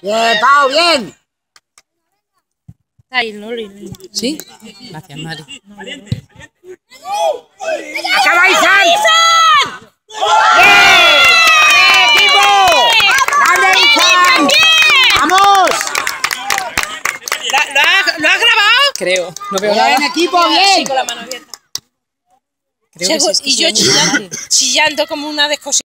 Bien, Pau, bien. Ahí, Loli. ¿Sí? Gracias, Mari. ¡Acaba Izan! ¡Bien! ¡Vale, equipo! ¡Grande, Izan! ¡Vamos! ¿Lo, has, ¿Lo has grabado? Creo. No veo Bien, nada. equipo, Sí, bien. con la mano abierta. Creo que sí, es que y yo chillando, chillando como una descosida.